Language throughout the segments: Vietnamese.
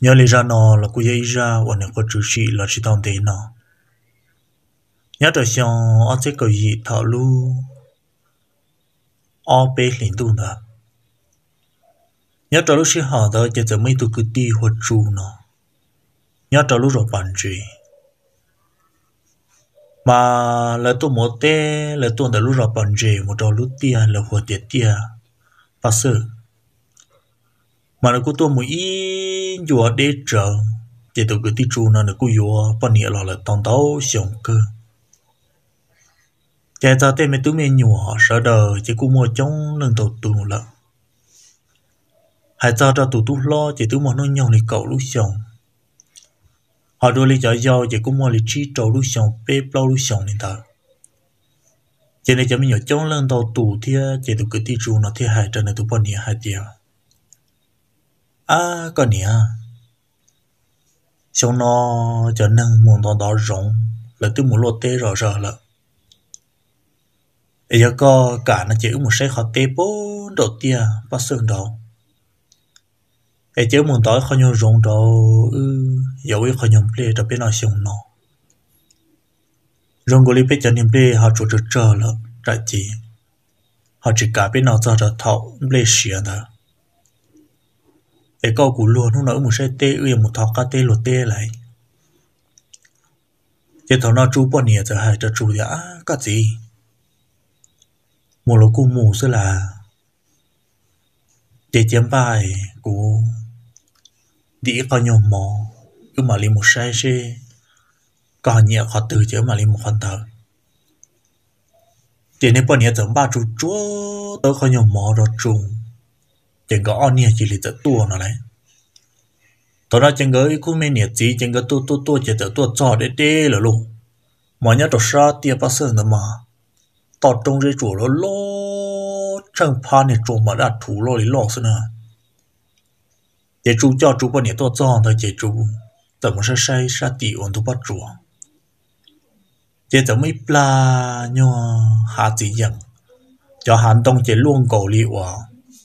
nhớ lý ra nó là cô dây ra và nếu có chủ sĩ là chỉ tao tế nó. Nhớ trở xong, ở chế cầu gì thọ lu, ở bê liền tu nữa. Nhớ trở lúc sĩ họ đó, chỉ giờ mấy tụ cứ đi hoặc trụ nó. Nhớ trở lúc rồi bàn chuyện. Mà là tôi một tê là tôi đã lúc rồi bàn chuyện, một trò lúc tia là hoặc tiệt tia. Bác sư mà nó cũng tôi một ít vừa để chờ chỉ tôi cứ tí chú nó nó cũng vừa bao nhiêu là là tông tàu sống cơ. Chạy ra tên mấy túi mấy nhỏ sợ đời chỉ cũng mua chống lần đầu tù lợ. Hai ra ra tù tù lo chỉ túi mua nó nhau này cậu lúc sống họ đôi lý giải do chỉ cũng mua lý chi trâu lúc sống bê bao lúc sống nên thật chỉ này cho mình nhỏ chống lần đầu tù thì chỉ tôi cứ tí chú nó thì hai trận này tôi bao nhiêu hai tiếng à có nè. Xong nó cho nâng muốn đó đó rộng là tôi muốn lột tê rõ rõ là giờ có cả nó chữ một sẽ họ tê bố đầu tiên bắt sơn đầu ấy chữ muốn tới khó nhung rộng đầu ừ giờ ấy khó nhung play đó biết nói xong nó rộng của lý biết cho nên play họ chủ trực chờ là trái chỉ họ chỉ cả biết nào cho cho thọ play xỉa đó để câu của luôn nó nở một xe tê ư một thọ cá tê lột tê lại. Thế thằng nó chú bọn nhẹ giờ hai cho chú đã cái gì? Một lỗ cú mù sẽ là để chém bài của đi có nhiều mò, cứ mà liền một sai xe có nhiều khó từ chứ, mà liền một con thở để nên bọn nhẹ giống ba chú chúa, tớ có nhiều mò rồi trùng chẳng có on chỉ là tự tua nó đấy. Tôi nói chẳng có cũng mấy nhiệt gì chẳng có tua tua tua chỉ tự tua cho để để là luôn mà nhớ tôi sao tiền bác sơn nữa mà tao trong cái chỗ nó lo chẳng pha này chỗ mà đã thủ lo thì lo xin à để chú cho chú bao nhiêu tôi cho thôi, chỉ chú tao muốn sai sai tỷ ổn tôi bắt chú chỉ tao mấy pla nhau hạ gì vậy cho hắn tông chỉ luôn cầu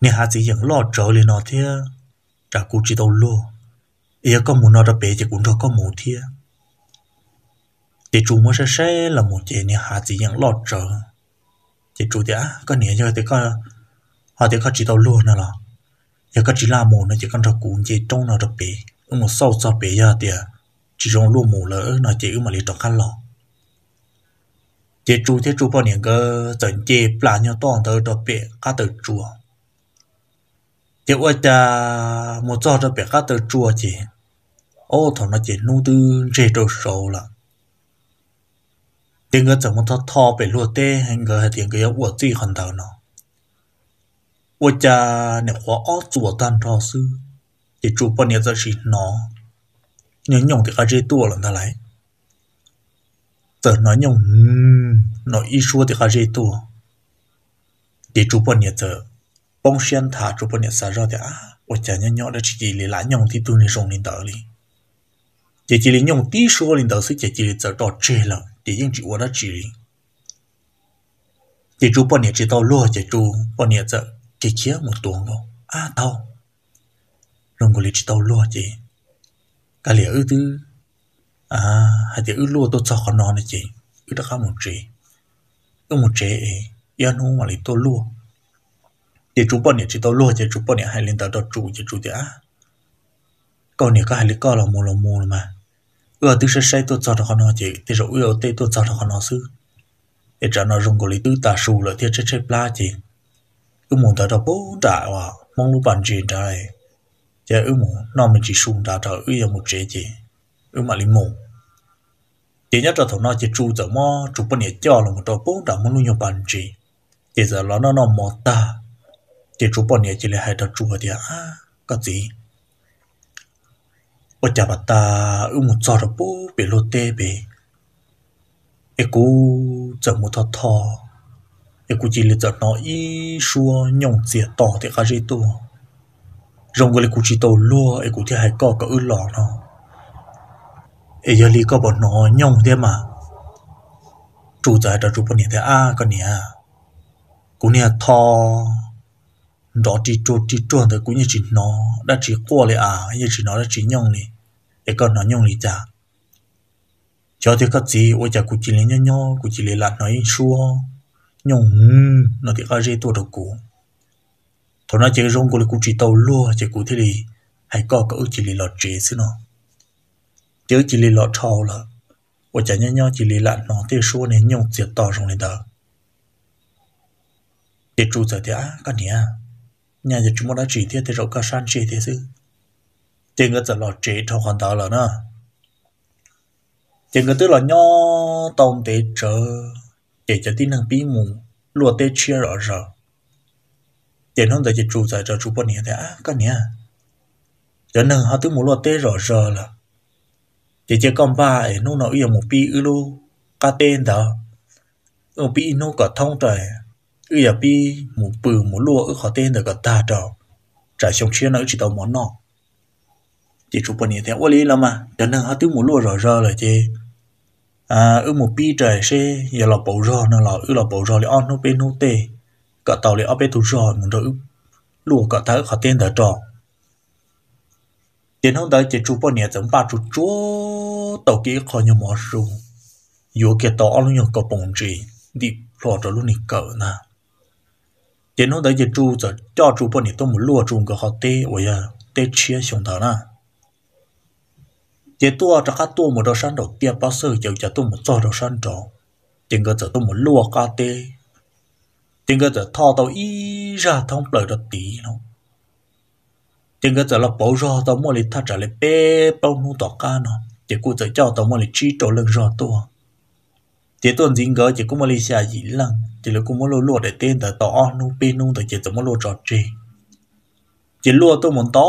nè hà chỉ những lo trở lên nó thế trả cú chỉ đâu lo ý có muốn nó đã bé thì cũng đâu có muốn thế thì chú mới sẽ sẽ là một chế nè hà chỉ những lo trở thì chú đã có nè cho thì có họ thì có chỉ đâu lo nữa là giờ có chỉ là một nó chỉ cần cho cú chỉ trong nó đã bé một sau sau bé giờ thì chỉ trong luôn một lỡ nó chỉ mà lấy trong khăn lọ chế chú thế chú bao nhiêu cái dẫn chế plan nhau toàn tới đó bé cả tới chủ thì ở ta một giờ cho bé cá tới chùa chị ô thằng nó chỉ nu tư rể đồ sầu là tiếng người chẳng muốn thọ thọ bé lúa tê hay người hay tiếng cái ở uổng gì hẳn đầu nó ở nhà nếu khóa ó chùa tan thọ sư thì chùa bao nhiêu giờ chỉ nó nhớ nhộng thì cá rể tua lần ta lại tớ nói nhộng nói ít xua thì cá rể thì chùa bao nhiêu giờ bông xuyên thả chụp bên xa ra thì à ở chả nhỏ nhỏ đã chỉ chỉ lì lại nhông thì tôi nên dùng lên tờ đi chỉ chỉ lì nhông tí số lên tờ sẽ chỉ chỉ là giờ đó chơi chỉ để những chuyện đó chỉ chỉ chụp bên chỉ tao lúa chỉ chú bên nhà giờ chỉ chia một tuần rồi à tao. Rong có lì chỉ tao lúa chỉ cái lì ư tư. À hay thì ư lúa tôi cho con nó này chỉ ư đã khá một chế ư một chế ấy yên không mà lì tôi lúa chỉ chú bọn nhỉ chỉ tao lo chỉ chú bọn nhỉ hai lên tao đó chú chỉ chú để à con này có hai lấy con là mù là mù là mà ưa tư sẽ say tôi cho nó nó chỉ thì rồi ưa tê tôi cho nó nó sư để cho nó dùng cái lý tư ta sù là thiết chết chết pla chỉ cứ muốn tao đó bố đại hòa mong lúc bạn chuyện đại giờ ư muốn nó mình chỉ sùng đã trở ư một chế chỉ ư mà lý mù chỉ nhất là thằng nó chỉ chú giờ mò chú bọn nhỉ cho là một trò bố đã muốn nuôi bạn chỉ chỉ giờ nó nó nó mò ta thì chú bọn nhẹ chỉ là hai đợt chú ở địa à có gì? Ở nhà bà ta ông một giọt bố bị lột tê bề ê cú giờ một thọ thọ ê cú chỉ là giờ nó ý xua nhông tiền tỏ thì khá dễ tu. Rồng người cú chỉ tàu lua ê cú thì hai cò có ư lọ nó. Ê giờ lì có bọn nó nhông thế mà. Chú giờ đợt chú bọn nhẹ thế à con nè, à. cú nè thọ đó chỉ chuột chỉ chuột thì cũng như chỉ nó đã chỉ qua lại à như chỉ nó đã chỉ nhông này. Để con nó nhông này cha cho thì các gì, ôi chả, cũng chỉ lấy nhau nhau cũng chỉ lấy lạt nói xua. Nhông nó thì có gì tôi đâu cũ. Thôi nó chỉ rong của cũng chỉ tàu lúa chỉ cũng thế đi hay có cái chỉ lấy lọt chế xí nó. Chứ chỉ lấy lọt thau là, ôi chả nhau nhau chỉ lấy lạt nó, thì xua này nhông diệt to rồi này đó để trụ giờ thì á cái này nhà giờ chúng đã chỉ thiết thì rộng cả san chỉ thế chứ tiền người tận là chỉ trong hoàn tạo là nó tiền người tức là nho tông tế trở để cho tin năng bí mù, lùa tế chia rõ rõ tiền không thể chỉ trụ tại cho trụ bọn nhiêu thế á, các này cho nên họ tức một lùa tế rõ rõ là. Chỉ chỉ con ba ấy nó nói yêu một bí ư lu cá tên đó. Ở bí nó có thông trời ư ya pi mu pu mu luo ư khó tên được có ta trò. Trả xong chia nó chỉ tao món nọ. Chỉ chụp bữa thế ô lý lắm mà cho nên họ tiêu mu luo rồi rõ là chứ à ư mu pi trời xe giờ là bầu rõ nó là ư là bầu rõ là on nó bên nó tê. Cả tàu là ở bên tu rõ muốn rồi luo cả ta khó tên được trò. Tiền hôm đó chỉ chụp bữa thế giống ba chụp chúa, tàu kia khó nhiều mỏ ru dù tiền hôm tới chỉ chụp giờ cho chụp bữa tôi muốn lúa chụp cái họ tê ôi à tê chia xuống thở na chỉ tua cho các tua một đầu sáng đầu tiên bao giờ giờ cho tôi một cho đầu sản đầu tiền cái giờ tôi muốn lúa cá tê tiền cái giờ thọ tàu ý ra thông lời được tí nó tiền cái giờ là bảo ra tàu mua lịch thắt trả lại bé bao nu tỏ cá nó chỉ cụ giờ cho tàu mua lịch chi trổ lưng ra chỉ tuần dính gỡ chỉ có Malaysia dĩ gì lăng chỉ là cũng muốn lô lúa để tên tại tỏ nu bê nu tại chỉ tổ muốn lô trò trì. Chỉ lô tôi muốn tỏ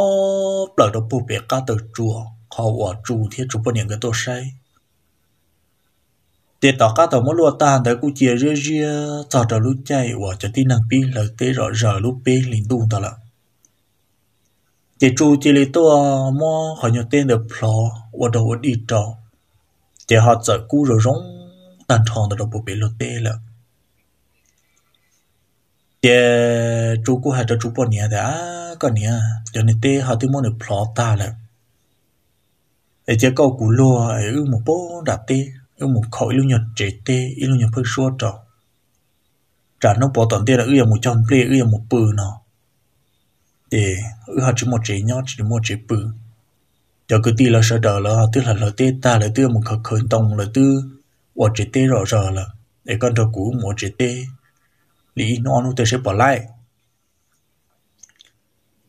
lời đó bù bể cá từ chùa họ ở chùa thì chùa bao nhiêu cái tổ sai để tỏ các tàu muốn lô tan để cú chia ria ria tỏ trò lúc chạy ở cho tin năng pi, lời tế rõ rõ lúc pi, liền tu tao là để chú chỉ lấy tôi mua họ nhiều tên được phò ở đầu đi trò. Để họ sợ cú rồi rong tan tròn đó đầu bộ bị lúa tế để chủ cú hay cho chủ bao nhiêu đã còn nhá cho nên tê, họ tới mua được plo ta là để chỉ câu cú lúa ở một bố đạp tê ở một khối luôn nhật chế tê ít luôn nhật phơi xua trò trả nó bỏ tận tê là ư một trăm plê ư một bự nó để ư họ chỉ một chế nhót chỉ một chế bự. Giờ cứ tì là sợ đỡ là họ tức là là tê ta là tư một khởi khởi tông là tư hoặc rõ là để con trò cũ một chế tê lý nó nó tê sẽ bỏ lại.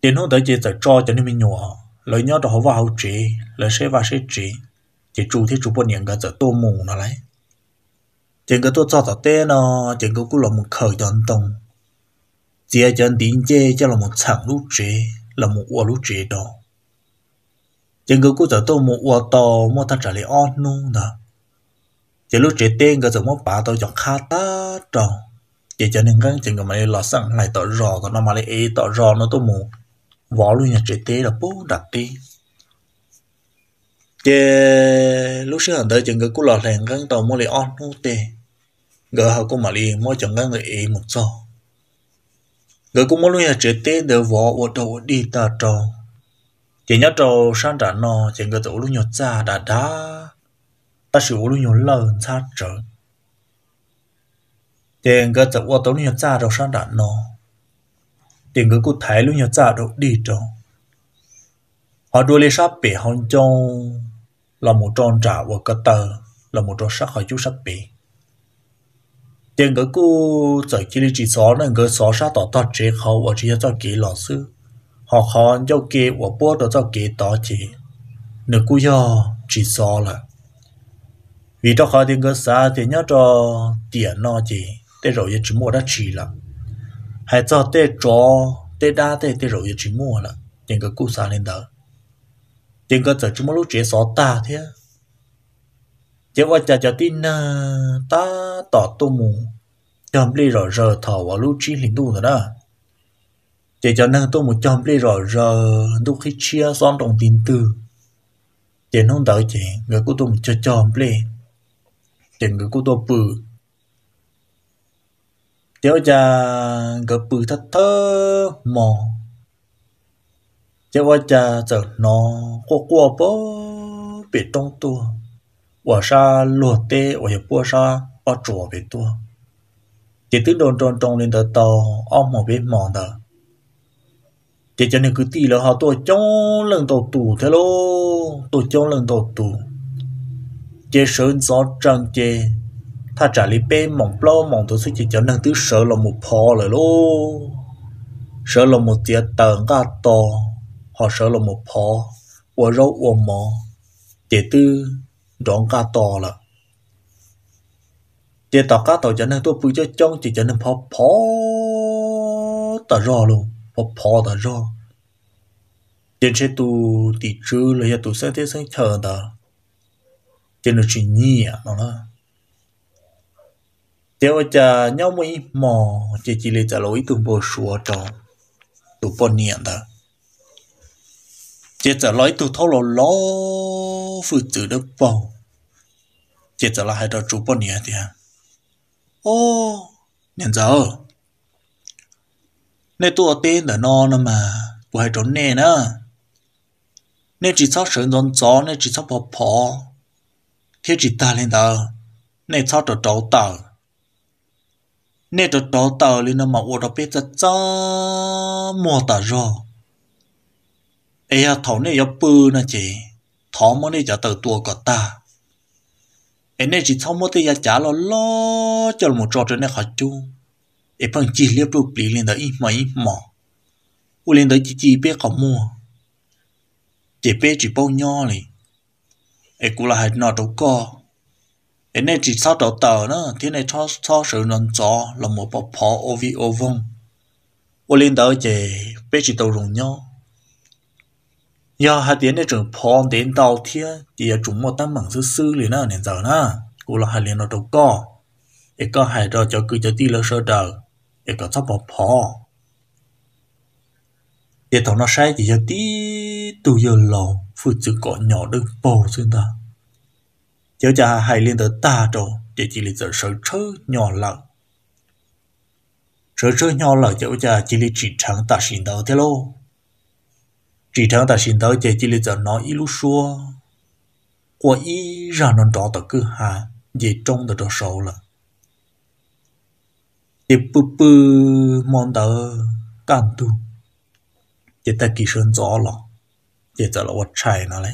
Tiền nó tới chế giờ cho cho nên mình nhỏ. Lời nhớ đó họ vào chế lời sẽ vào sẽ chế chỉ chủ thì chủ bao nhiêu cái giờ tô mù nó lấy chỉ cái tôi cho tao tên nó chỉ cái cũng là một khởi chọn tông. Chỉ cho là một sản lũ chế là một ua lũ chế đó. Chỉ cái cũng giờ tô một ua to, mua ta trả lại on luôn đó chỉ lúc trẻ tên cái giống mua bà tôi chọn khá ta tròn chỉ cho nên cái chỉ cái mày lọt sẵn lại tỏ rò còn nó mà lại tỏ rò nó tôi mù. Võ luôn nhà trẻ tê là bố đặt đi. Chế lúc xưa tới chừng cái cú lọt lèn cái tàu mua lại on nô tê. Gỡ họ cũng mà đi mua chừng cái người một số gỡ cũng mua luôn nhà trẻ tê đều võ ở đầu đi ta tròn, chỉ nhớ trâu sang trả nó chỉ cái tổ lúc nhọt ra đã đá ta cái tổ ở tổ luôn cha đâu sang nó tiền cái cú thái luôn nhà cha đâu đi trâu họ đuổi lấy sắp bể hòn trâu là một tròn trả và cái tờ là một tròn sắc hỏi chú sắp bể tiền cái cụ giờ chỉ đi chỉ xóa nên cái xóa sát tỏ tỏ chế khâu và chỉ cho kỹ lọ sư họ khó cho kỹ và bố đó cho kỹ tỏ chỉ nếu cú do chỉ xóa là vì cho khó tiền cơ xa thì nhớ cho tiền nó chỉ để rồi chỉ mua đã chỉ là hay cho để cho để đa để để rồi chỉ mua là tiền cơ cú xa lên đó tiền cơ giờ chúng lúc chế xó ta thế chế qua cha à, cho tin ta tỏ tu mù. Chom đi rồi giờ thọ vào lúc chi linh tu rồi đó. Chế cho nên tôi một chom đi rồi giờ lúc khi chia xong đồng tin tư chế không đợi chế người của tôi một cho chom đi tiền cái cô tôi bự tiêu cha cái bự thật thơ mò. Tiêu qua cha giờ nó qua qua bố bị tông tua. Quả sa lụa tê quả nhập bua sa ở chùa bị tua. Chỉ tức tròn tròn lên tờ tàu ôm một bên mòn tờ chỉ cho nên cứ tì là họ tôi chống lần tàu tù thế tôi chống lần tàu tù chế sở gió trăng chế. Ta trả lý bê mỏng lo mỏng tổ sư chỉ cho năng tứ sở là một phò rồi lô. Sở là một tiệt tờn gà to họ sở là một phò, ua rau ua mò. Chế tư đón gà to là chế tỏ ga to cho năng tôi bùi cho trong chỉ cho năng phò phò ta rõ luôn. Phò phò ta rõ chế chế tu tỷ trư là ya tu sẽ thế sáng chờ ta đó chỉ nó. Chỉ nhỉ nó là tiêu cha nhau mấy mò, chỉ chỉ lấy trả lỗi tu bò sủa trong tu bò niệm đó chỉ trả lỗi tu thâu lò lò phụ tử được bò chỉ trả lại hai đứa chủ bao nhiêu thì ô nhận giờ nên tôi tên là nó nữa mà, của hai đứa nè nữa nên chỉ sao sử dụng gió nên chỉ sao bỏ bỏ thế chỉ ta lên đó nên sao được đầu tàu nên được đầu tàu lên nó mà ô đó biết cho mua tờ rồi. Ấy à thầu này yếu bự nè chị. Thọ mà này giờ tờ tua cả ta. Ấy này chỉ xong một cái giá lo lo cho một trò chơi này khó chú. Ấy bằng chỉ liếp được bị lên đó ít mà ít mỏ. U lên đó chỉ chỉ biết có mua. Chỉ biết chỉ bao nho này ấy cũng là hạt nọ đâu có ấy này chỉ sao đầu tờ nữa. Thế này cho cho sự nón gió là một bộ phó ô vi ô vong ô lên đó chỉ biết chỉ đầu rồng nhau. Giờ hai tiếng này trường phong đến đầu thiên thì chúng một tấm bằng sư sư liền nữa nên giờ nữa, cũng là hai liền nọ đâu có ấy có hai rồi cho cứ cho tí là sơ đời ấy có sắp bộ phó. Để thằng nó sai thì cho tí tụi giờ lòng phụ chữ có nhỏ đơn bồ xuyên ta. Chớ cha hãy liên tới ta rồi để chỉ lý giờ sở chớ nhỏ lợn Sở chớ nhỏ lợn chớ cha chỉ lý chỉ trắng ta xin đâu thế lô. Chỉ trắng ta xin tới chỉ chỉ lý giờ nói ý lúc xua. Qua ý ra nó đó ta cứ hà gì trong trò sâu là chỉ bư bư mong đỡ Càng tu. Chỉ ta kỳ sơn gió lọ chế cho là vật chạy nó lấy.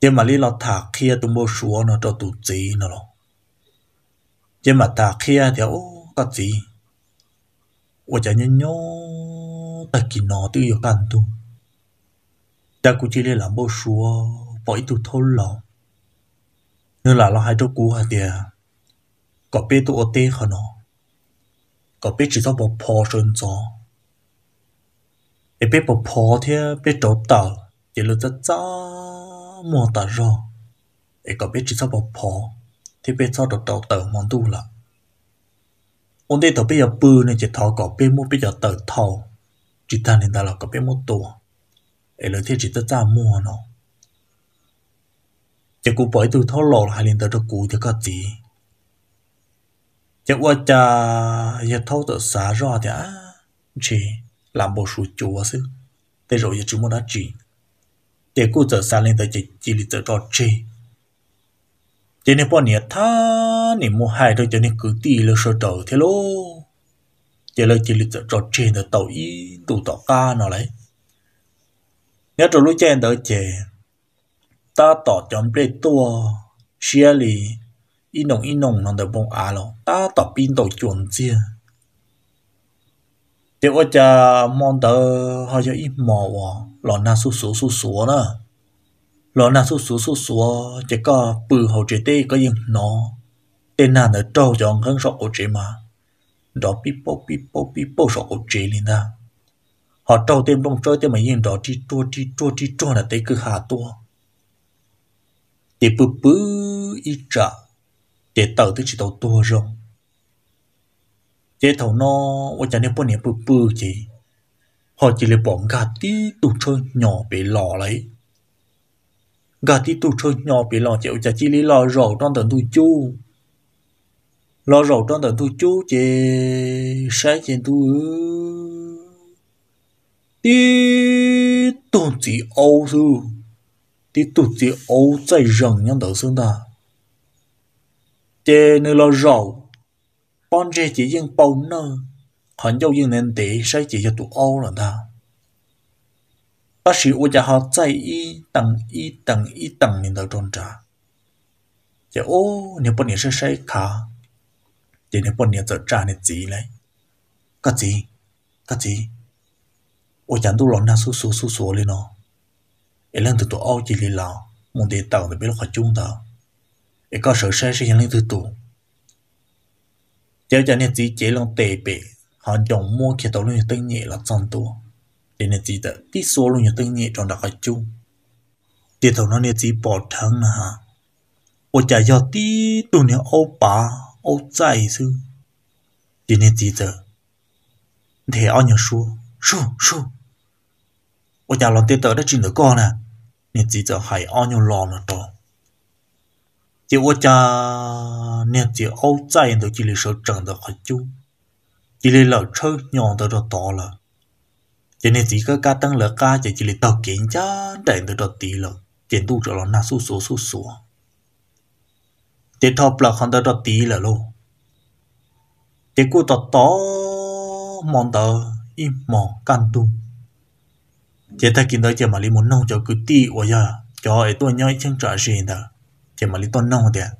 Chế kia tụi mua nó cho tụi gì nó lo. Chế mà kia thì, ô cái gì ô chả ta kỳ nó tự yêu căn tu ta chỉ là mua xuống bỏ ít tụi thôi lòng nên là lo hai đứa cú hả tiệt có biết tụi ô tê hả có biết chỉ tao bỏ phò sơn gió? Để biết bộ phò thì biết chỗ tờ. Chỉ là rất giá mua tờ rồi. Để có biết chỉ cho bộ phò thì biết cho được đầu tờ món tu là ổn định tờ bây giờ bự này chỉ thọ có biết mua bây giờ tờ thầu. Chỉ ta nên ta là có biết mua tổ ấy là chỉ ta ra mua nó. Chỉ cụ bởi từ thô lộ hay liền tới cho thì có gì. Chỉ qua cha, giờ thâu tự xả ra thì á chỉ làm bộ sụt chùa sư thế rồi giờ chúng muốn đã chỉ để cô giờ xa lên tới chỉ chỉ lý tự đó chê thế nên bọn nhẹ tha nên mua hai thôi cho nên cứ tì là sơ đầu thế lô. Giờ là chỉ lịch trò chê được tàu ý tụ tỏ ca nó lấy. Nhớ rồi lúc chen đỡ chê ta tỏ chọn bê tua, xia lì ý nồng ý nồng nó được bông á lo ta tỏ pin tàu chuẩn เดี๋ยวจะมองตัวเขาจะอีหมอวะหลอนน่าสู้สู้สู้สู้นะหลอนน่าสู้สู้สู้สู้จะก็ปืนเขาจะเต้ก็ยังนอเต้นน่าเนอะเจ้าจองเครื่องสอบโอเจมาดอกปิ๊บปิ๊บปิ๊บปิ๊บสอบโอเจเลยนะเขาเจ้าเต็มตรงเจ้าเต็มมายิงดอกที่ตัวที่ตัวที่ตัวน่ะเต้คือหาตัวเดี๋ยวปื้ออีจ่าเดี๋ยวเต่าที่จะเต่าตัวรอง để thầu nó ở chỗ này bọn này bự bự chỉ họ chỉ là bỏ gà tí tụ chơi nhỏ bị lò lấy gà tí tụ chơi nhỏ bị lò chịu chả chỉ lý lò rầu trong tận tụ chu lò rầu trong tận tụ chu chỉ sai trên tụ tí tụ chỉ ô sư tí tụ chỉ ô chạy rừng nhân đầu xương ta chế nơi lò rầu bọn trẻ chỉ riêng bầu nơ. Hẳn dâu riêng nên để sai chỉ cho tụ ô là ta. Bác sĩ ô họ chạy y tầng y tầng y tầng nên tao trôn trả giờ ô, nếu bọn nhỉ sai sai nếu bọn nhỉ giờ trả nên gì lấy. Cái gì cái gì ô chán tu lòn na su su su su lên nó. Ấy lần tụ ô chỉ lên lò. Muốn để tàu biết lúc họ chung tao có sợ sai sẽ hiện lên từ Tiêu cho nên chỉ chế lòng tệ bể, họ đồng mua khi tàu luôn như tinh nhẹ là trong tua, Để nên chỉ tự tí số luôn như tinh nhẹ trong đặc hạch chung. Tiêu tàu nó nên chỉ bỏ thân là hả. Ôi chả do tí tù nên ô bà, ô chạy sư. Để nên chỉ tự. Thế ao nhờ số, số, số, Ôi chả lòng tiêu tàu đã trình được con nè, Nên chỉ tự hãy ao nhờ lò là trò. Chỉ ôi chả... 年纪好在都这里是真的很久，这里老车娘的都大了，这里几个家当了家在这里到人家等的都低了，见度着了那叔叔叔叔，这他不看到到低了喽，这个到大忙到一忙干度，这他见到这嘛里么弄着个地我呀，叫哎多娘一清早睡的，这嘛里多弄的。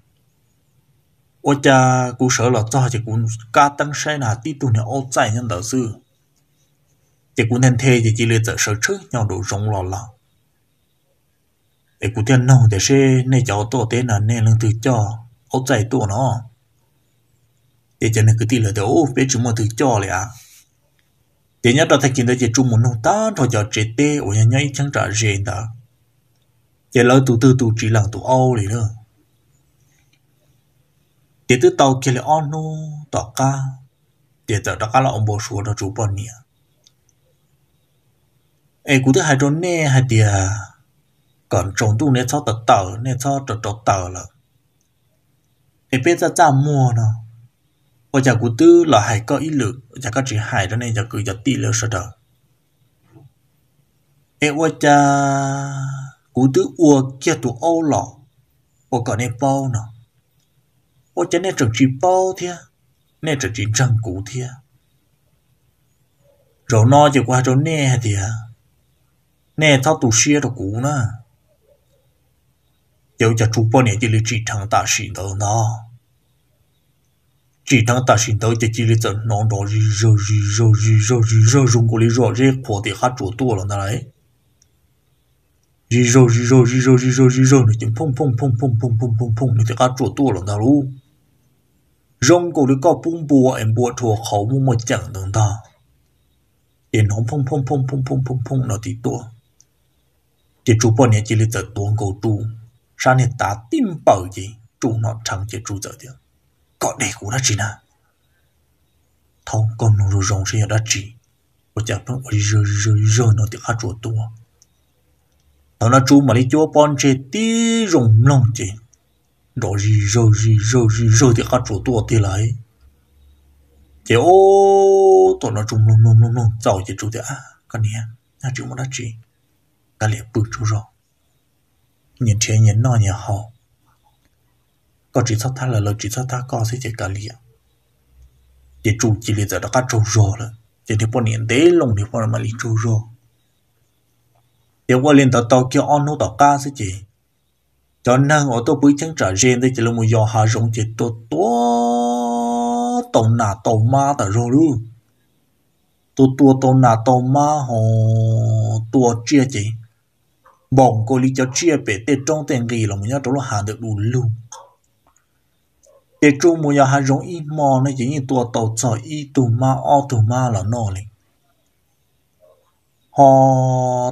我家古 sở là cho chỉ cũng cá tăng sai là tí tu nhà ô chạy nhân đạo sư. Chỉ cũng nên thế chỉ chỉ lừa sợ sợ trước, nhau đủ rộng lò lò. Để cũng thiên nông để xe nên cháu tổ tế là nên lương từ cho, ô chạy tổ nó. Để cho nên cứ tí là để ô chúng mà từ cho lẹ để nhớ đó thay kiến đó chỉ chung một nông ta cho chế tê ở nhà nhảy chẳng trả gì đó chỉ lỡ tụ tư tụ chỉ lặng tụ ô lì nữa để từ tàu kia là onu tàu cá để từ đó cá là ông bố số đó chú bọn nhỉ ấy cũng thứ hai trong nè hai tia còn trồng tu nè, cho tàu tàu nè, cho tàu tàu tàu là ấy bây giờ ra mua nó và giờ cũng tư là hai có ý lực. Giờ có chỉ hai đó nên giờ cứ giờ tỷ lệ sao đó ấy và giờ cũng tư ua kia tụ ô lọ. Và còn nè. bao nó 我真的只去包天，那只去正骨天，rồi nó chỉ qua rồi nè thì nè tao tụ xe đồ cũ nè. Điều cho chú bao nè chỉ lấy chỉ thằng ta xin đâu nó. Chỉ thằng ta xin đâu chỉ lấy tận nó đó gì rồi gì rồi gì rồi gì rồi dùng của lý rồi rẽ của thì hát chỗ tua rồi đấy. Gì rồi gì rồi gì rồi gì rồi gì rồi nó chỉ phồng phồng phồng phồng phồng phồng phồng nó chỉ hát chỗ tua rồi đó luôn rong cổ được có bung bùa, em bùa thua khẩu mua một chẳng đường ta tiền nó phong phong phong phong phong phong phong, nó thì tua. Chỉ chú bọn này chỉ là tờ tuôn cổ tu sao này ta tin bảo gì chú nó chẳng chỉ chú giờ tiền có để của đã chỉ na thông con nó rồi rong sẽ đã chỉ của phong ơi rồi rồi rồi nó thì khá chuột tua. Nó chú mà đi chúa bọn chế tí rồng lòng chế rồi gì rồi gì rồi gì rồi thì các chủ tua thì lại. Thì ô, tụi nó trùng lông lông lông lông giàu thì chủ thì à cái này nhà chủ muốn đã chỉ ta liền bự chủ rồi. Nhìn trên nhìn nó nhà họ. Có chỉ sót ta là lời chỉ sót ta có sẽ chỉ cả liền thì chủ chỉ là giờ đã các chủ rồi. Là chỉ thì bọn niệm tế lông thì bọn mà liền chủ rồi thì qua liền tàu tàu kia on nó tàu ca sẽ chỉ cho nên ở tôi bưởi chẳng trả riêng đây chỉ là một giờ hạ rộng chỉ tôi tua, tàu nà tàu ma tại rồi luôn tôi tua tàu nà tàu ma họ tua chia chỉ. Bọn cô lý cho chia bể tê trong tên gì là một nhớ đó là hạ được đủ luôn tê trung một giờ hạ rộng ít mò nó chỉ như tua tàu cho ít tù ma, o tù ma là nó liền họ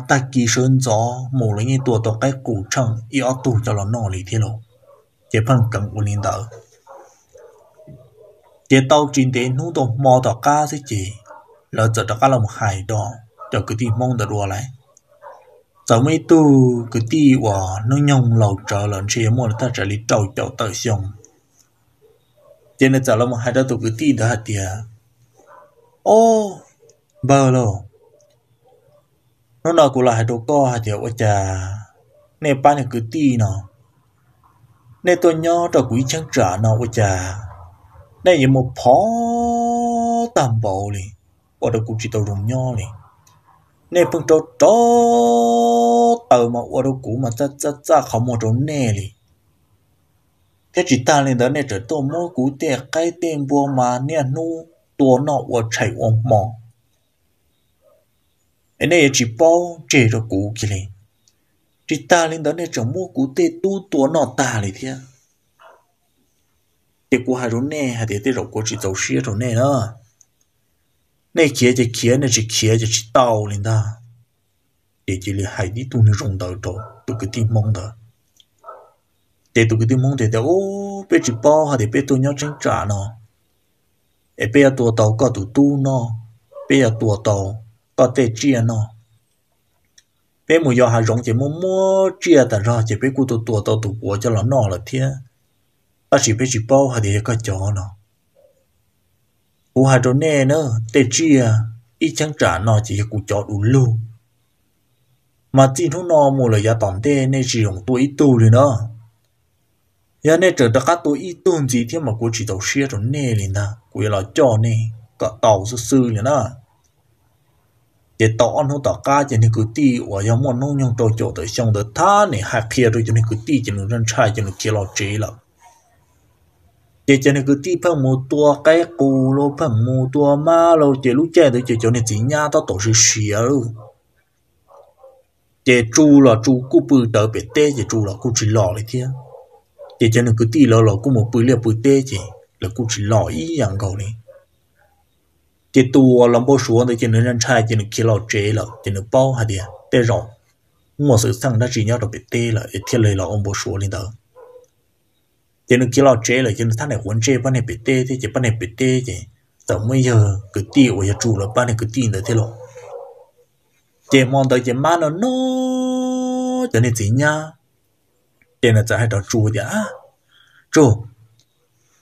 ta kỳ sơn gió mù lấy như tua tàu cái củ trăng ít ở tù cho nó nó liền thế lộ chế phần cầm của linh đạo chế tàu trên đến nút tàu mò tàu cá sẽ chỉ là giờ tàu cá là hải đỏ, cho cứ tìm mong được đùa lại. Giờ mấy tu cứ tí và nó nhông lầu trở lần chế mua là ta trở lý trâu chậu tờ xong chế nên giờ là hải đỏ đứa tụ cái tí đó hạt tiệt ô, bờ lô nó nào cũng là hai đồ co hai tiệt ôi chà, nè, ba này cứ ti nó nè, tôi nhớ cho quý chẳng trả nó ôi chà. Nè như một phó tam bộ liền ở đâu cũng chỉ tao rùng nho liền nè phương trâu tró tàu mà ở đâu cũng mà cha cha cha không một chỗ nè li thế chỉ ta lên đó, nè, trở tôi mua cũ tiền cái tiền bùa mà, nè, nu tua nọ ở chạy ông mò anh ấy chỉ bao chế rồi cũ kia li chỉ ta lên đó nè chẳng mua cũ tê tu tua nọ ta li thế thì cũ hai rồi nè, hai thì tê rồi cũ chỉ tàu xe rồi nè đó. Nè kia thì kia nè chỉ kia thì chỉ tàu lên đó. Để chỉ là hai đi à tu nó rong đầu đó tu cái tim mong đó. Để tu cái tim mong để để ô bé chỉ bao hai để bé tu nhau tranh trả nó. Để bé tu tàu có tu tu nó. Bé tu tàu có thể chia nó. Bé mua giờ hai rong chỉ mua mua, chia ta ra chỉ bé cụ tu tu tàu tu bùa cho nó nó là thế ta chỉ bé chỉ bao hay để có cho nó. U hai chỗ nè nữa tê chia ít chẳng trả nó chỉ cụ cho đủ luôn mà tin thu nó mua là giá tỏm tê nên chỉ dùng tuổi ít tu rồi đó giờ nên trở được các tuổi ít tu gì thế mà cụ chỉ đầu xia rồi nè liền ta. Cụ là cho nè cả tàu sư sư liền đó để tỏ nó tỏ cá cho nên cứ ti và giờ muốn nông nhung trâu chỗ tới xong tới tha này hạt kia rồi cho nên cứ ti cho nên răn trai, cho nên kia lo chế là để cho nên cứ ti phần mua tua cái cù lô phần mua tua ma lô chế lúc chế tới chế cho nên chỉ nhà tao tổ sự xìa luôn chế chu là chu cú bự tới bể tê chế chu là cú chỉ lò lấy thế chỉ cho nên cứ ti lò lò cú một bự liệp bự tê chế là cú chỉ lò ý dạng cầu này chỉ tu làm bao số thì chỉ nên nhân trai chỉ nên kia lão chế là chỉ nên bao hạt địa tê rồi một sự sang đã chỉ nhau được biệt tê là thiết lời là ông bao số lên đó. Chỉ nên kia lão chế là chỉ nên thằng này huấn chế ban này bị tê thì chỉ ban này bị tê chỉ tao bây giờ, cứ ti ở nhà chủ là ban này cứ tin được thế rồi chỉ mong tới chỉ mà nó nó cho nên chỉ nhá. Chỉ nên tại đó chủ đi à chủ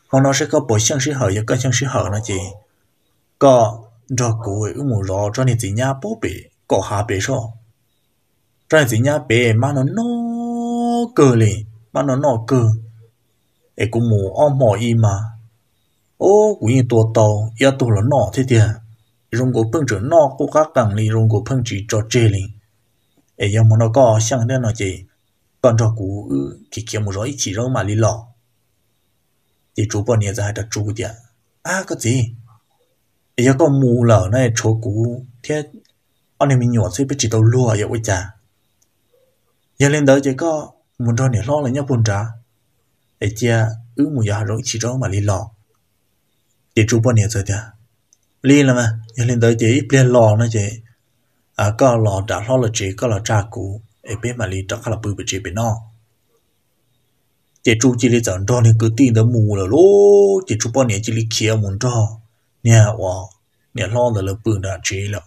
còn nó sẽ có bộ xương sĩ hở có xương sĩ hở nó chỉ có cho cô ấy một rõ cho nên gì nhà bố bể có hà bể sao cho nên gì nhà bể mà nó nó cơ liền mà nó nó cơ ấy cũng mù om mò y mà ô cũng như tua tàu ya tua là nọ thế tiền rong cổ phân trở nọ cô các càng li rong cổ phân chỉ cho chê liền ấy giờ mà nó có sang đây nó chỉ còn cho cú thì kiếm một rồi chỉ rồi mà li lọ thì chú bọn nhà ra đã chú tiền à có gì giờ có mù lở này chỗ cũ thế anh em mình nhỏ sẽ biết chỉ tàu lúa vậy ôi cha, giờ lên đó chỉ có muốn cho này lo là nhá buồn trả ấy cha ứ mù giờ rồi chỉ rồi mà đi lọ thì chú bao nhiêu rồi đi li là mà giờ lên tới chỉ biết lò nó chỉ à có lò đã lo là chỉ có là cha cũ. Ấy bên mà li đó là bự bự chỉ bên nó chỉ chú chỉ li dẫn cho nên cứ tin đó mù là lố. Chỉ chú bao nhiêu chỉ li kia muốn cho nè wow nè lo là là bự đã chế lắm.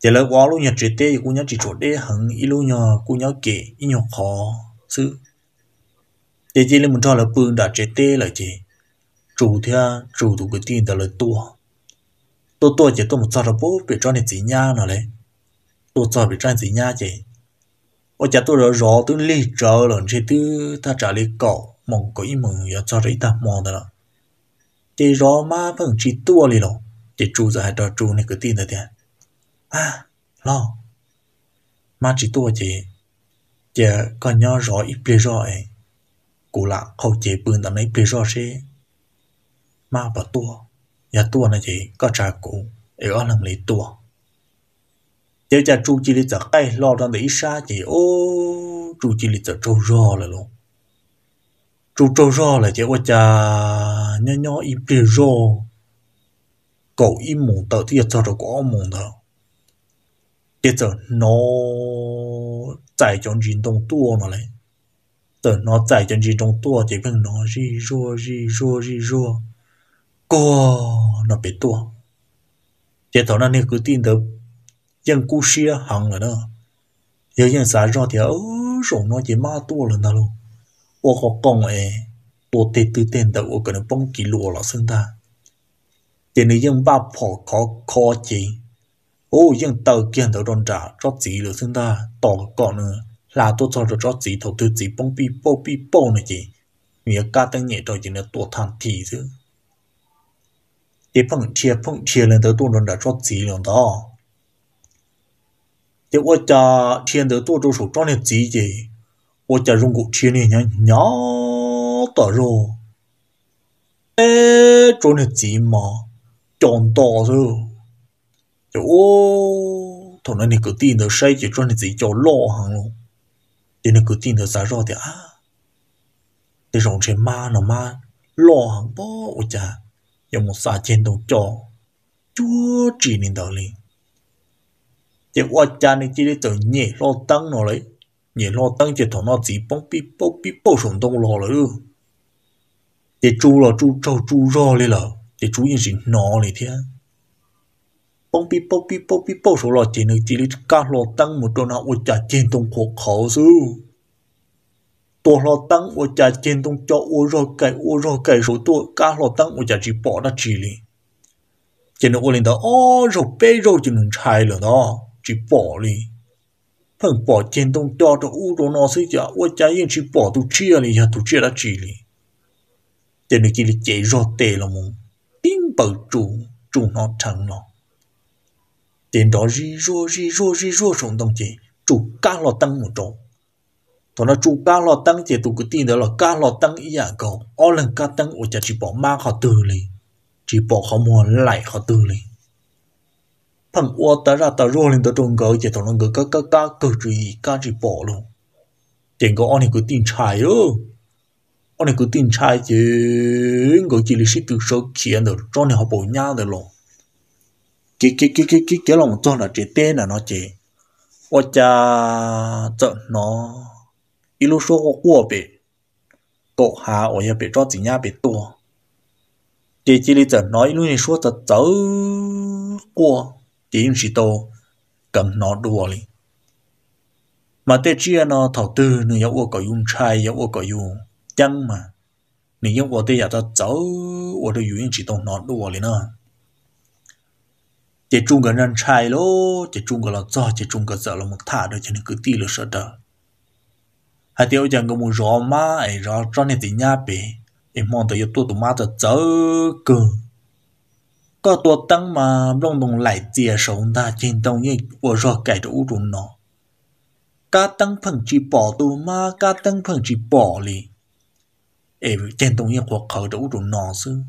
Giờ là wow luôn nhà chế tê cũng nhà chỉ chỗ đê hằng ít luôn nhà cũng nhà kể ít nhà khó sự chỉ chỉ là muốn cho là bự đã chế tê là gì? Chủ theo chủ tụ cái tiền đó là tua. Tôi tôi chỉ tôi một sao bố bị cho nên gì nha nó đấy tôi cho bị cho gì nha chỉ ở nhà tôi rõ, tôi lý trở lần chỉ tư ta trả lý cậu, mong có ý mừng ya cho đấy ta mong đó là rõ mà vẫn chỉ tua li rồi chỉ chủ giờ hai trò chủ này cứ tin được à lo. Mà chỉ tua chỉ giờ có nhỏ rõ ít bề rõ ấy. Cụ lạ khâu chế lấy bề rõ xe mà bà tua, nhà tua này chỉ có trả cụ ở ở làm lấy tua. Giờ cha chú chỉ lấy giờ cây, lo đang để xa chỉ ô chú chỉ lấy giờ trâu rõ là luôn chú trâu rò là chỉ qua cha nhỏ nhỏ ít bề rò. Cậu ít mồm tao thì cho được có mồm đâu bây giờ nó chạy trong rừng đông tua nó lấy tờ nó chạy trong rừng đông tua, chỉ bằng nó ri rua ri rua ri rua cô nó bị tua. Chỉ thằng nó nên cứ tin được dân cú xia hàng rồi đó. Giờ dân xã rò thì ở rồi nó chỉ ma tua lần đó luôn. ô họ công ấy tua tê tư tên đó ô cái nó bông kỳ lùa là xưng ta thì nếu dân ba phò khó khó chỉ ô nhưng tàu kiên tàu đòn trả cho chỉ được xin ta tỏ còn nữa là tôi cho được cho chỉ thầu tư chỉ bông bi bô bi bô này chị nghĩa ca tăng nhẹ rồi chỉ là tổ thằng thì chứ để phong chia phong chia lên tới tôi đòn trả cho chỉ luôn đó để 我家天的多着手装的几节， 我家用过天的娘娘的肉，哎，装的几嘛，长大了。就ô thằng này cứ tin được say chỉ cho nên gì cho lo hàng luôn thì nó cứ tin được giá rõ thì à thì rong trên ma nó ma lo hàng bó ôi cha giờ một xa trên đầu cho chúa chỉ nên đợi lên thì qua cha này chỉ để tự nhẹ lo tăng nó Lấy nhẹ lo tăng chỉ thằng nó chỉ bông bị bông bị bông sống đông lo rồi thì chú là chú trâu chú rõ lên là thì chú yên gì nó lên thiên bông bi bông bi bông bi bông số lọ chỉ được chỉ được cả lọ tăng một đôi nào ở trả trên tung khó khó sư tổ lọ tăng ở trả trên tung cho ở rồi cái ở rồi cái số tổ cả lọ tăng ở trả chỉ bỏ ra chỉ li chỉ được ở lên đó ô rồi bé rồi chỉ được chạy rồi đó chỉ bỏ li phần bỏ trên tung cho cho u đồ nó sẽ giả ở trái yên chỉ bỏ tu chia này ya tu chia đã chỉ li tên này chỉ là chạy rõ tệ là mong tin bảo chủ chủ nó thằng nó tên đó ri rô ri rô ri rô sống đồng chí chủ cá lò tăng một chỗ thằng nó chủ cá lò tăng chỉ tụ cái tin đó là cá lò tăng ý à cậu ô lần cá tăng ở chả chỉ bỏ ma họ từ li chỉ bỏ họ mua lại họ từ li thằng ta ra ta rô lên ta trong gấu, chỉ thằng nó gấu cá cá cá cơ chỉ cá luôn. Tiền có anh cái tiền trái ơ anh cái tiền trái chứ. Gấu chỉ là sĩ từ số kiện được cho nên họ bỏ nhau được luôn. Cái cái cái cái cái cái lòng cho là chỉ tên là nó chỉ. Ở cha chợ nó ít lúc số qua bể. Tổ hà ở nhà cho chỉ nhà bể tua. Chỉ chỉ lý chợ nói lúc này số chợ chợ qua chỉ chỉ tô cầm nó đùa li mà tê chia nó thầu tư nữa yếu ở cái dùng chai yếu ở cái dùng chăng mà. Nếu ở tê giờ ta cháu ở đây yung chỉ tô nó đùa li nữa chỉ trung cái nhân trai lô chỉ trung cái là do chỉ trung cái giờ là một thả được cho nên cứ tì là sợ đỡ. Hai tiêu chẳng có một rõ má, ấy rõ cho nên thì nhà bể em mong tới tôi tụi má tới chớ cơ có tổ tăng mà long đồng lại chia sống ta trên tông như của gió cái đủ rụng nó cá tăng phần chỉ bỏ tụ mà cá tăng phần chỉ bỏ li ấy trên tông như của khởi đủ rụng nó sư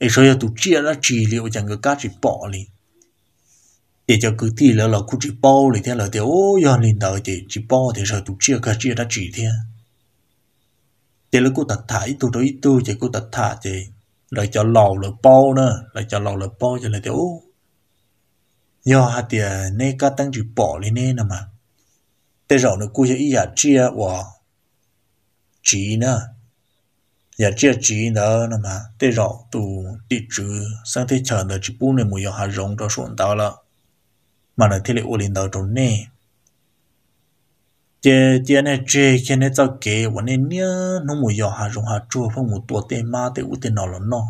ấy rồi tụ chia ra chỉ liệu chẳng có cá chỉ bỏ li để cho cứ tí là là cứ chỉ bỏ lại thế là thế ô yon lên đầu thì chỉ bỏ thì rồi tụ chia cá chia ra chỉ thế thế là cô tật thải tụ đối tụ thì cũng tật thả thì lại cho lò lửa bao nữa lại cho lò lửa bao cho lại thì ô hạt thì nên các tăng chỉ bỏ lên nên nè mà. Thế rồi nó cũng ý giả chia và chỉ nữa giả chia chỉ nữa nè mà. Thế rồi tụ đi chữ sang thế chờ đợi chỉ bốn này mùi giờ rong cho xuống đó là mà nó thế lại ổn định đầu trong nè chế chế này chế cái này cho kế vấn đề nhớ nó mùi gió hà rong hà chua phong một tua tê ma tê u tê nó là nọ,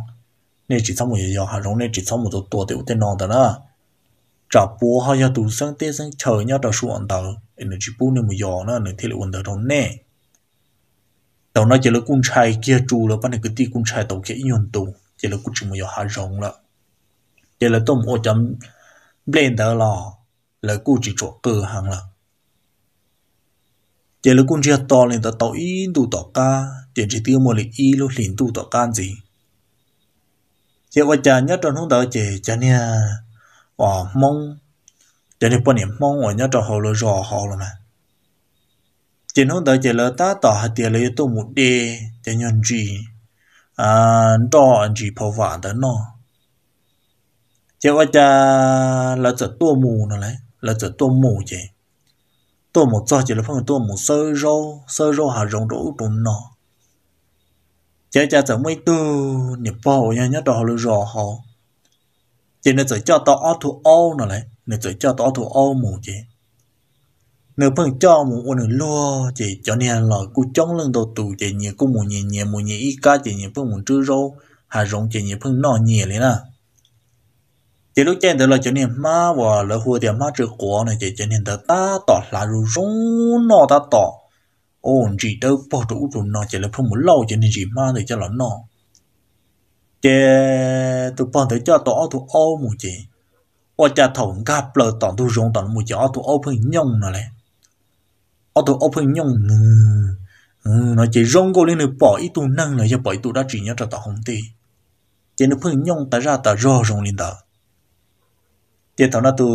nè chỉ xong mùi gió hà rong nè chỉ xong một tua tua tê u tê nó đó đó trả bố họ giờ tụ sang tê sang chờ nhau đó xuống đầu nên chỉ bố nên mùi gió nó nên thì lại quần đầu trong nè tàu nó chỉ là cung trai kia chu, là bắt này cái ti cung trai tàu kia yên tụ chỉ là cung chỉ mùi gió hà rong là chỉ là tôm ô chấm blender lò là cô chỉ chỗ cơ hàng là chỉ là con chia to lên ta tao in tu tao ca, chỉ chỉ tiêu một lì y lúc liền tu tao can gì. Chỉ qua cha nhớ trong hôm đó chỉ, cha nè ở mong. Chỉ là bọn niệm mong ở nhớ trong hồ lô rò hồ rồi mà. Chỉ hôm đó chỉ là ta tỏ hạt tiền lấy tụ một đề à, chỉ nhận gì à đó anh chỉ phô vả đó nó chỉ qua cha là chỉ tua mù nó lấy là chỉ tua mù chỉ tôi một cho chỉ là phong tôi một sơ rô sơ rô hà rồng đổ tụng nọ chỉ cha chỉ mấy tư nhập vào nhà nhớ đó là rò họ, chỉ nên chỉ cho tao ở thủ ô nọ lại nên chỉ cho tao thủ ô mù chứ nếu phong cho một con lo chỉ cho nên là cú chống lên đầu tù chỉ nhiều cú mù nhẹ nhẹ mù nhẹ ít cá chỉ nhiều phong một chữ râu hà rồng chỉ nhiều phong nọ nhẹ lên à thì lúc trên đó là cho nên má và lỡ hùa thì má chữ quá này thì cho nên ta ta tỏ là rú rú nó ta tỏ ôn chỉ đâu bỏ trụ trụ nó chỉ là không muốn lâu cho nên chỉ má thì cho nó nó chế tụ bọn tới cho tỏ tụ ô mù chỉ và cha thầu gặp lờ tỏ tụ rung tỏ mù chỉ ô tụ ô phun nhông nó này ô tụ ô phun nhông nó chỉ rung cô lên nó bỏ ít tụ năng là cho bỏ tụ đã chỉ nhớ cho tỏ không tì chế nó phun nhông ta ra ta rò rung lên đó tiền tao nó tu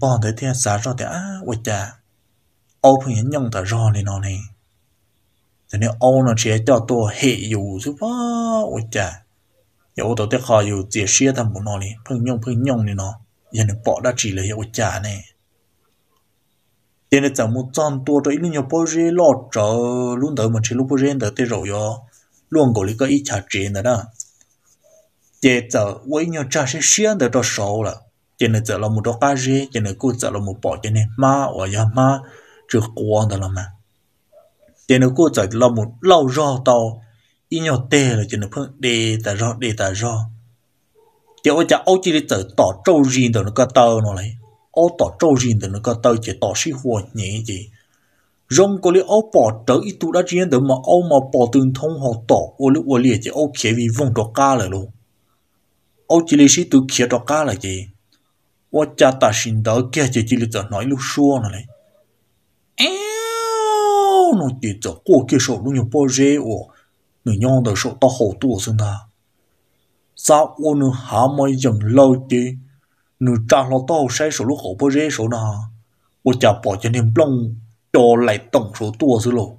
bỏ tới thiên giá rồi thì á quậy à ôi cha nhân nhông ta ro này nó này. Thế nên ô nó chỉ cho tôi hệ dù chứ quá quậy cha yêu tôi tới khó dù chỉ xia thằng bố nó này, phương nhông phương nhông này nó giờ nó bỏ đã chỉ là hiệu trả này. Tiền nó chẳng muốn trăm tôi cho ít lúc nhiều bao giờ lo cho luôn đợi mà chỉ lúc bao giờ đợi tới rồi yo luôn gọi lý có ít trả tiền nữa đó. Giờ giờ với nhau trả sẽ xia được cho sâu rồi cho nên giờ là một đó cá gì cho nên cứ giờ là một bỏ cho nên má và nhà má chưa quan đó là mà cho nên cứ giờ là một lâu rõ tàu ít nhau tê là cho nên phương đề ta rõ đề ta rõ chỉ ở cha ô chỉ đi tới tỏ trâu riêng từ nó có tơ nó lấy ô tỏ trâu riêng từ nó có tơ chỉ tỏ sĩ hồ nhẹ gì rong có lẽ ô bỏ trở ít tu đã riêng từ mà ô mà bỏ tương thông họ tỏ ô lúc ô liệt chỉ ô kia vì vong đó cá lại luôn ô chỉ lý sĩ tu kia đó cá lại gì ô cha ta chỉ nói lúc xua nó lấy éo nó chỉ cho cô kia sổ luôn nhiều bao giờ, ô người nhon đời sổ tao hậu tu sinh ta sao ô nó há mới dần lâu chứ nó trả nó tao sai số lúc hậu bao giờ số nào ô cha bỏ cho nên plong cho lại tổng số tua số lô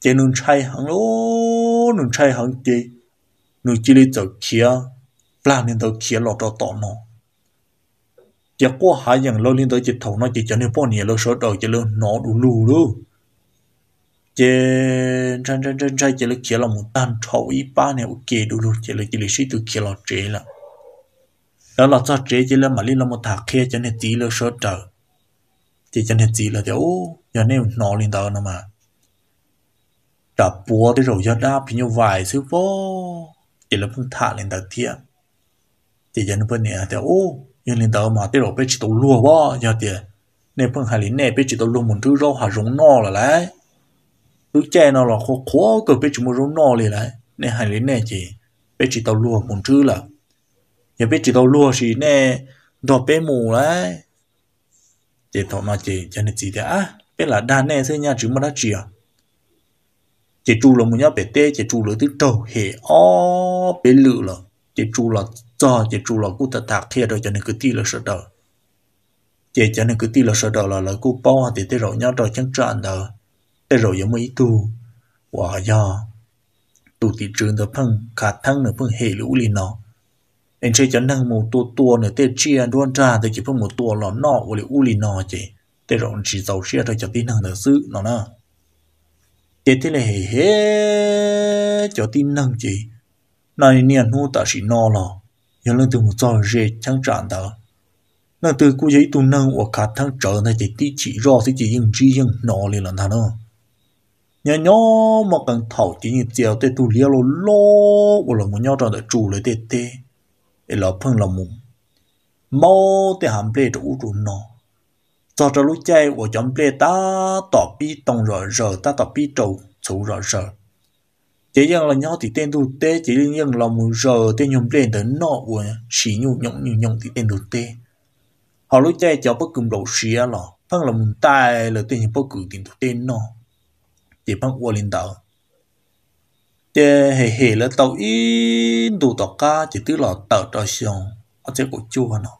chỉ nu chạy hàng lô nu chạy hàng chứ nu chỉ đi 走 kia plan nên tới kia lọt cho tỏ nó chỉ có hai dạng lâu liên tới chỉ thầu nó chỉ cho nên bao nhiêu lâu số đầu chỉ lâu nó đủ lù lù. Chỉ chân chân chân chân chỉ là kia là một tan thầu ít ba này, ok, đủ lù chỉ là chỉ là sĩ từ kia là chế là đó là cho chế chỉ là mà liên là một thạc kia cho nên tí là số đầu chỉ cho nên tí là kiểu cho nên nó liên tới nó mà. Đã búa tới rồi giờ đã thì như vài sư vô. Chỉ là phương thả lên đầu tiên chỉ cho nên bên này thì ô nhưng linh đó mà tới rồi biết chỉ tàu lúa vô giờ tiền nên phương hải lính này biết chỉ tàu lúa một thứ rau hà rống no là lại lúc che nó là khó khó cơ biết chúng muốn no liền lại nên hải linh này chỉ biết chỉ tàu lúa muốn thứ là. Nhà biết chỉ tàu lúa thì nè đỏ bé mù lại chỉ thọ mà chỉ cho nên chỉ đã à biết là đàn nè xây nhà chứ mà đã chỉ à chỉ chu là một nhà bé tê chỉ chu là thứ đầu hệ ó bé lự là chỉ chú là cho chỉ chú là cú thật thạc thiệt rồi cho nên cứ ti là sợ đỡ, chỉ cho nên cứ ti là sợ đỡ là lời cú bao thì thế rồi nhau rồi chẳng tràn đỡ thế rồi giống mấy tu. Hòa do tu thị trường đó phân khả thăng nữa phân hệ lũ liền nó anh chơi cho năng một tua tua nữa tê chia đoan ra thì chỉ phân một tua là nọ của lũ liền nó chỉ thế rồi chỉ giàu chia rồi cho tin năng được sự nó nè thế thế là hệ cho tin năng chỉ này niên hô ta chỉ no lo, nhớ lần từ một giờ rê chẳng tràn đó năng từ cú giấy tu nâng và khả thăng trở này thì tí chỉ rõ thì chỉ những gì những nó lên là thằng nó nhà nhỏ mà cần thầu chỉ như chiều tê tu liêu lô lô của là một nhau tròn để chủ lấy tê tê để là phân là mùng mau tê hàm plê chủ chủ nó cho cho lúc chạy của chấm plê ta tỏ bi tông rồi giờ ta tỏ bi trầu chủ rồi giờ chỉ riêng là nhau thì tên tu tê chỉ riêng là một giờ tên nhóm lên tới nọ của sĩ nhu nhộng nhu nhộng thì tên tu tê họ lúc chơi cho bất cùng đầu xía lọ phân là một tai là tên nhóm bất cử tiền thuộc tên nó chỉ phân qua lên tàu để hệ hề là tàu ít đủ tàu ca, chỉ tức là tàu trò xong ở trên cổ chua nó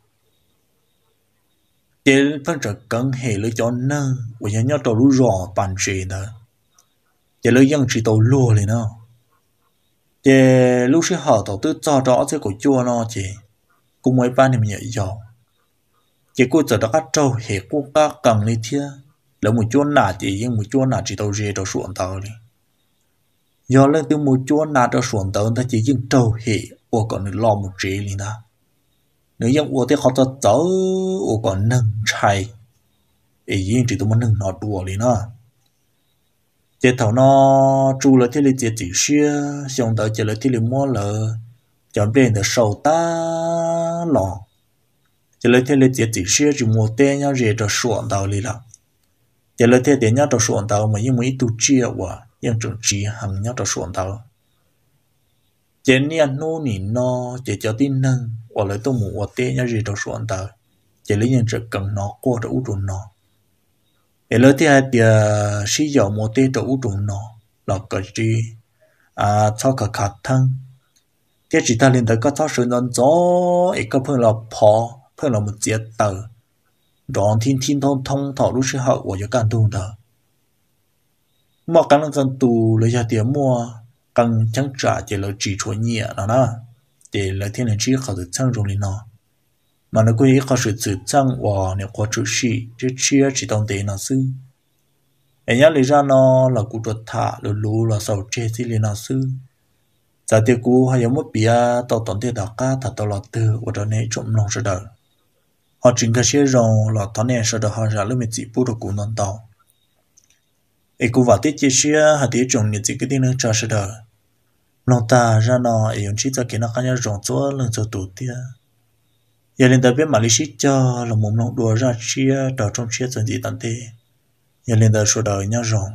chỉ phân trở cân hệ là cho nâng của nhà nhau tàu lú rõ bàn chế đó chỉ lấy dân chỉ tàu lùa lên nó để lúc xưa họ tổ tư cho rõ trên của chua nó chị cũng mấy ban thì mình nhảy dầu chị cô giờ đó các trâu hệ cô các cần đi thia. Là một chỗ nà chị nhưng một chỗ nà chỉ tàu rìa tàu xuống tàu đi. Do lên từ một chỗ nà tàu xuống tàu ta chỉ dừng trâu hệ ô còn lo một chế liền ta nếu như ô thì họ ta tàu ô còn nâng chạy ý nhưng chỉ tụi mình nâng nó đùa liền đó chế thầu nó chu là thế là chế chỉ xưa xong tới chế là thế là mua là chọn bên được sầu ta lọ chế là thế lấy chế chỉ xưa chỉ mua tên nhau rẻ cho xuống tàu đi là chế là thế tiền nhau cho xuống tàu mà nhưng mà ít tu chia quá nhưng trường chỉ hàng nhau cho xuân tàu chỉ niên nô nỉ nó chế cho tin nâng hoặc là tôi mua tên nhau rẻ cho xuống tàu chế lấy nhân chuyện cần nó qua cho út nó ở lớp thì địa sử dụng một tên tàu trùng nó là cái gì à cho cả khát thân thế chỉ ta lên tới các cháu sinh non gió ở các phương là phò phương là một diệt tử đoàn thiên thiên thông thông thọ lúc sư hậu của các anh thùng thờ mà các anh cần tu lấy ra tiền mua cần chẳng trả chỉ là chỉ chuỗi nhẹ đó đó để lấy thiên là chỉ khảo được sang rồi nó mà nó quy có sự tự tăng và nếu có chủ sĩ chứ chia chỉ đồng tiền nó sư em nhớ lý ra nó là cụ trật thả, lù lù là sầu chê xí lý nó sư giả tiêu cụ hay giống một bia tàu tổng tiêu đạo cá thả tàu lọt từ và đó này trộm lòng rồi đời. Họ chính cái xe rồng là thằng này sau đời họ ra lúc mình chỉ bút được cụ non tàu. Ấy cụ vào tiết chia xe hạt tiết trộm nhiệt chỉ cái tiếng nước cho sau đời. Lòng ta ra nó ấy chỉ cho cái nó cái nhau rồng chỗ lần cho tụ tia giờ lên tới biết mà lý sĩ cho là một nông đùa ra chia, trò trong chia dần gì tận thế giờ lên tới số đời nhau rồng.